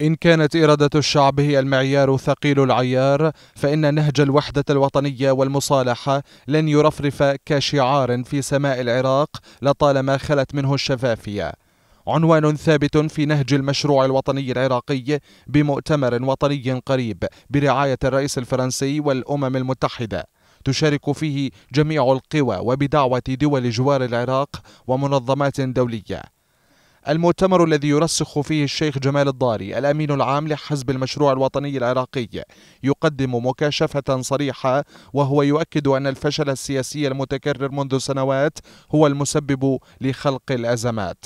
إن كانت إرادة الشعب هي المعيار ثقيل العيار فإن نهج الوحدة الوطنية والمصالحة لن يرفرف كشعار في سماء العراق لطالما خلت منه الشفافية. عنوان ثابت في نهج المشروع الوطني العراقي بمؤتمر وطني قريب برعاية الرئيس الفرنسي والأمم المتحدة. تشارك فيه جميع القوى وبدعوة دول جوار العراق ومنظمات دولية. المؤتمر الذي يرسخ فيه الشيخ جمال الضاري الأمين العام لحزب المشروع الوطني العراقي يقدم مكاشفة صريحة وهو يؤكد أن الفشل السياسي المتكرر منذ سنوات هو المسبب لخلق الأزمات.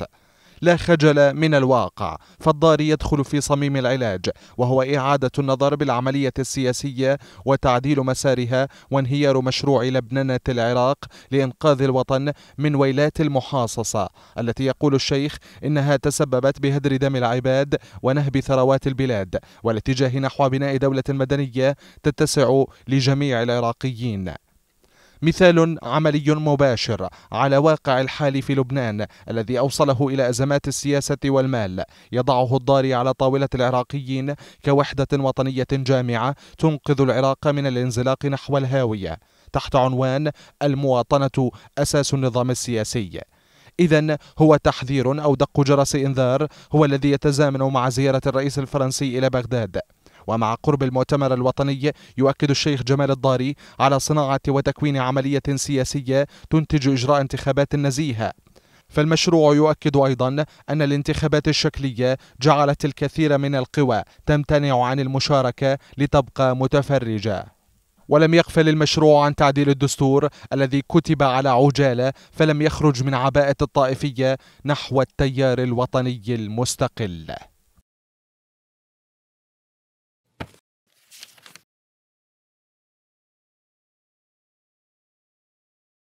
لا خجل من الواقع. فالضاري يدخل في صميم العلاج وهو إعادة النظر بالعملية السياسية وتعديل مسارها وانهيار مشروع لبنانة العراق لإنقاذ الوطن من ويلات المحاصصة التي يقول الشيخ إنها تسببت بهدر دم العباد ونهب ثروات البلاد والاتجاه نحو بناء دولة مدنية تتسع لجميع العراقيين. مثال عملي مباشر على واقع الحال في لبنان الذي أوصله إلى أزمات السياسة والمال. يضعه الضاري على طاولة العراقيين كوحدة وطنية جامعة تنقذ العراق من الانزلاق نحو الهاوية تحت عنوان المواطنة أساس النظام السياسي. إذا هو تحذير أو دق جرس إنذار هو الذي يتزامن مع زيارة الرئيس الفرنسي إلى بغداد. ومع قرب المؤتمر الوطني يؤكد الشيخ جمال الضاري على صناعة وتكوين عملية سياسية تنتج إجراء انتخابات نزيهة فالمشروع يؤكد أيضا أن الانتخابات الشكلية جعلت الكثير من القوى تمتنع عن المشاركة لتبقى متفرجة. ولم يغفل المشروع عن تعديل الدستور الذي كتب على عجالة فلم يخرج من عباءة الطائفية نحو التيار الوطني المستقل.